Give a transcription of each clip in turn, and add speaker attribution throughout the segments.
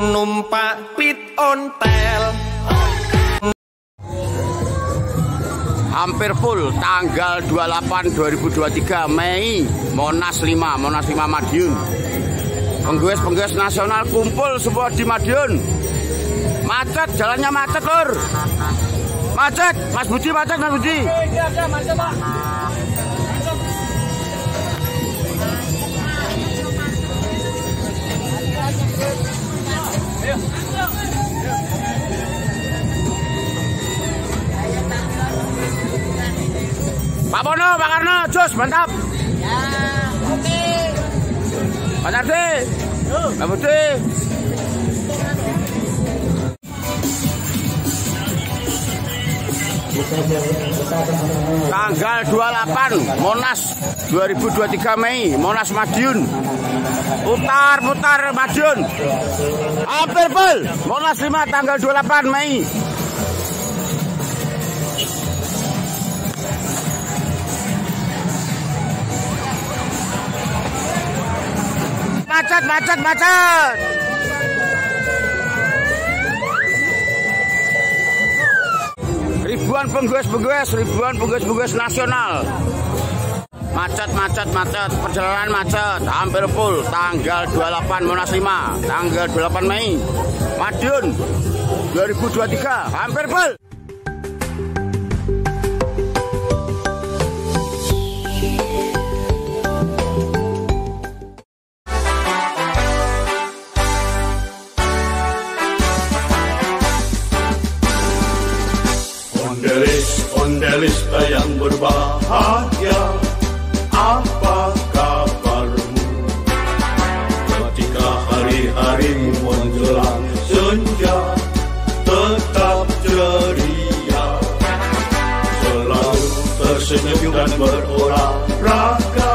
Speaker 1: numpak pit ontel
Speaker 2: hampir full tanggal 28 2023 Mei Monas 5 Monas 5 Madiun. Penggues-penggues nasional kumpul semua di Madiun. Macet jalannya macet lur. Macet Mas Budi macet Mas Budi. Macet Pak Jos, mantap. Ya, oke. Pak Nardi, Pak Budi. Tanggal 28 Monas 2023 Mei Monas Madiun Putar putar Madiun full Monas 5 tanggal 28 Mei macet, macet, macet. Ribuan penggues-penggues, ribuan penggues-penggues nasional. Macet, macet, macet, perjalanan macet, hampir full. Tanggal 28 Monas 5, tanggal 28 Mei, Madiun 2023, hampir full.
Speaker 3: Tersenyum dan berolahraga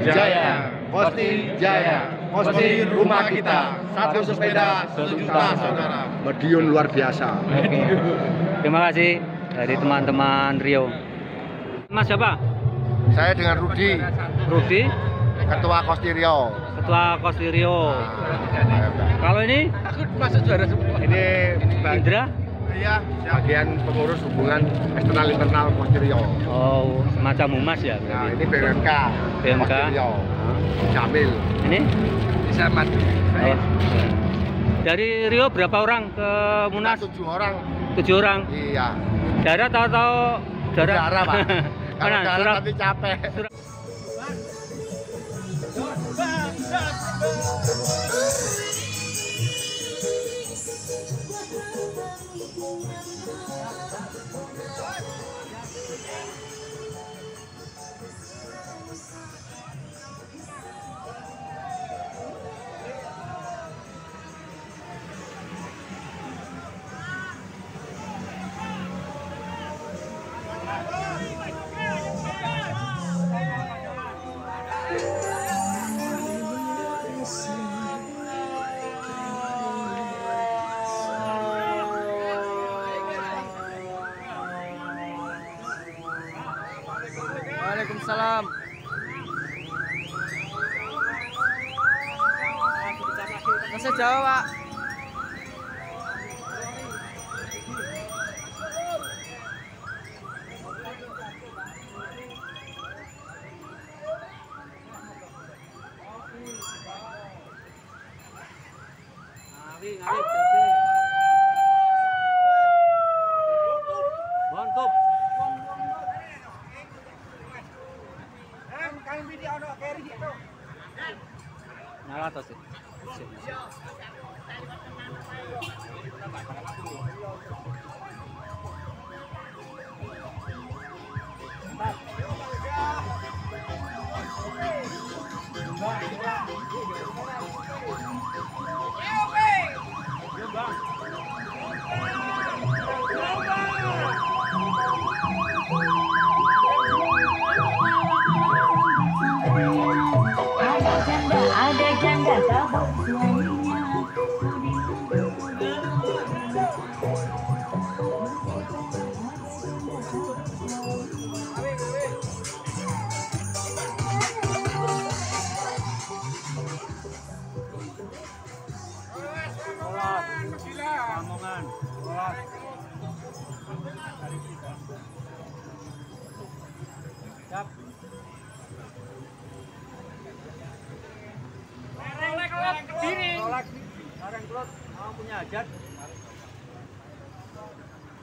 Speaker 4: Jaya, Posti Jaya, Posti rumah kita, satu sepeda, sejuta saudara.
Speaker 2: Madiun luar biasa.
Speaker 5: Terima kasih dari teman-teman Rio. Mas siapa?
Speaker 4: Saya dengan Rudi,
Speaker 5: Rudi,
Speaker 4: Ketua Kosti Rio.
Speaker 5: Ketua Kosti Rio. Kalau ini
Speaker 4: Aku masuk juara semua. Ini
Speaker 5: Indra?
Speaker 4: Iya, bagian pengurus hubungan eksternal internal Kosti Rio.
Speaker 5: Oh, semacam humas ya?
Speaker 4: Nah, ini BMK.
Speaker 5: BMK.
Speaker 4: Kosti Rio. Jamil.
Speaker 5: Ini?
Speaker 4: Bisa maju.
Speaker 5: Oh. Dari Rio berapa orang ke Munas?
Speaker 4: tujuh orang.
Speaker 5: Tujuh orang.
Speaker 4: Iya.
Speaker 5: Darat atau darat?
Speaker 4: Darah, Pak. Kalau darah
Speaker 5: Surat-
Speaker 4: nanti capek. Happy birthday.
Speaker 5: Waalaikumsalam. Masih jauh, Pak.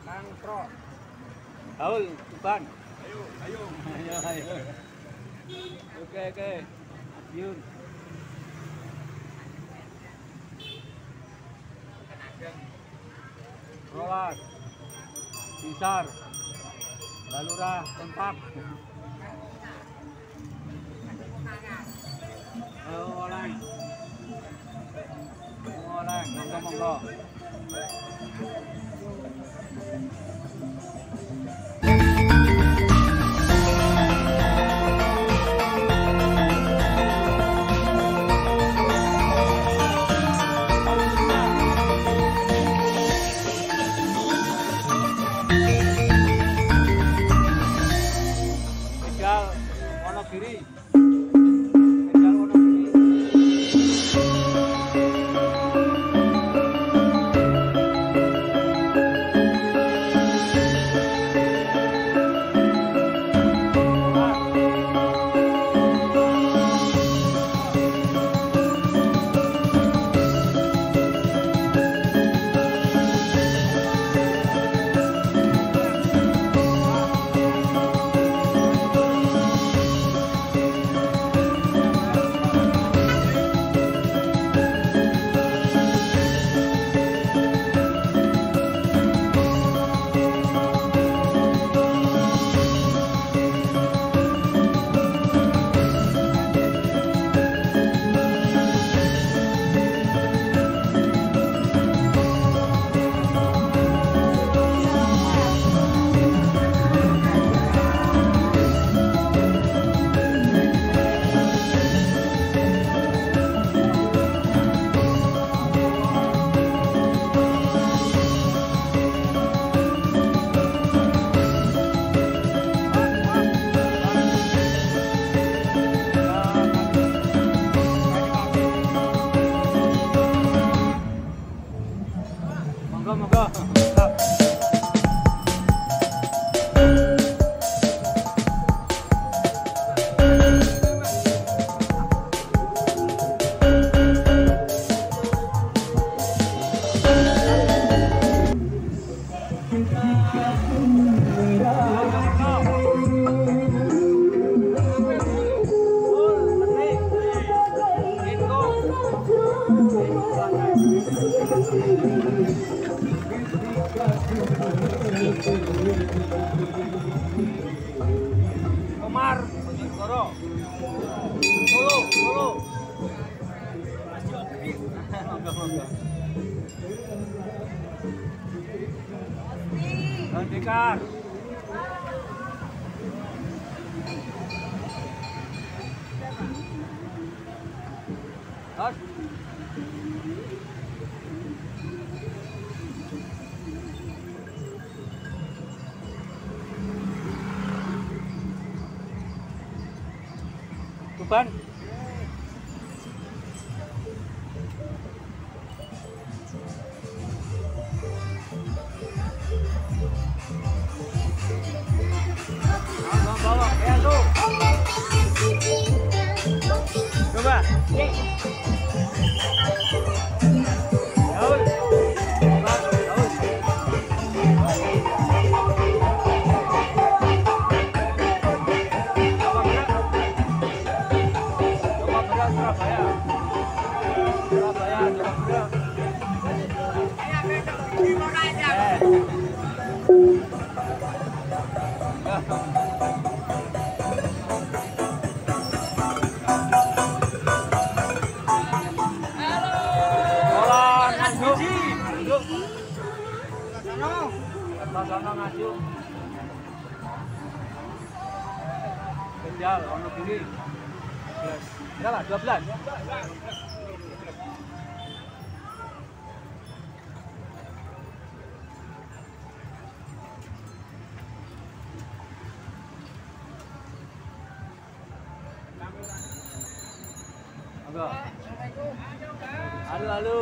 Speaker 5: Kang Pro. Haul, Tuban. Ayo, ayo. ayo, ayo. Oke, oke. Yun. Rolas. Sisar. Balura, kontak. Ayo, oleng. Orang, monggo monggo. Wonogiri. Bandekar. Hos. Tuban. Ngaju. Kendal ono kiri. 12. Berapa? 12. Monggo. Halo, halo.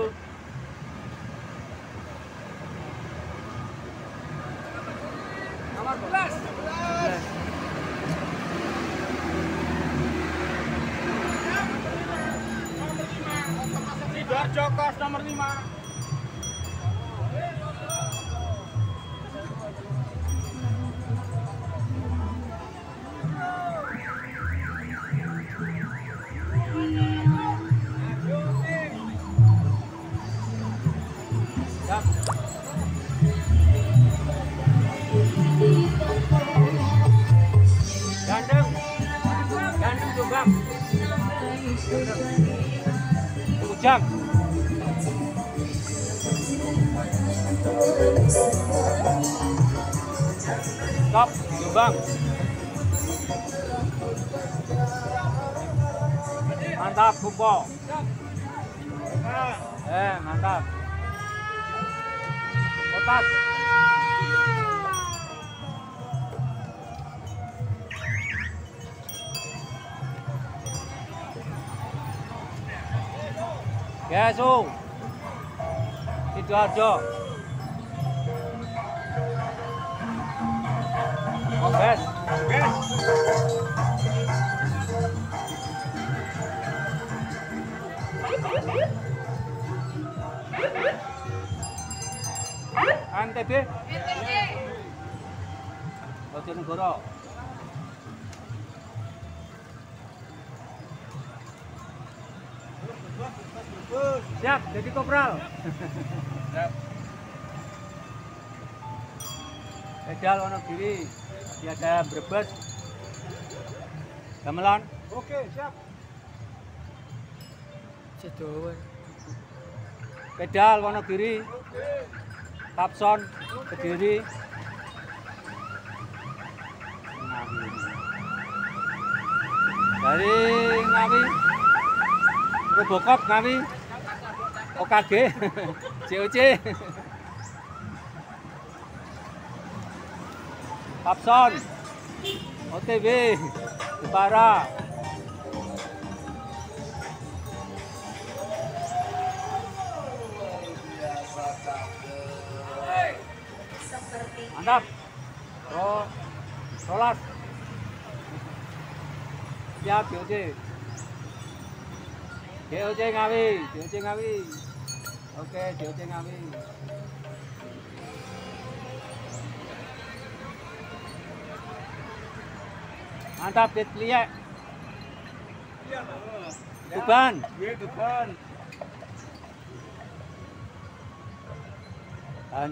Speaker 2: Jokos nomor 5
Speaker 5: Ujang. Stop, Jombang. Mantap, Kumpo. Eh, mantap. Kotas. Yesu. Sidoarjo. Kombes. Kombes. Antb. Antb. Bacaan goro. Siap, jadi kopral. Siap. Pedal Wonogiri, masih ada Brebes, Gamelan.
Speaker 4: Oke, siap.
Speaker 5: Pedal Wonogiri, Tapson, Kediri. Dari Ngawi, উপকপ নামি অকাকে চেউচে পাপসন অতেবে বারা Mantap. Ro, rolas. Ya, biasa. DOC Ngawi, DOC Ngawi. Oke, DOC Ngawi. Mantap, Dit Liek. Tuban.
Speaker 4: Iya, Tuban.
Speaker 5: Dan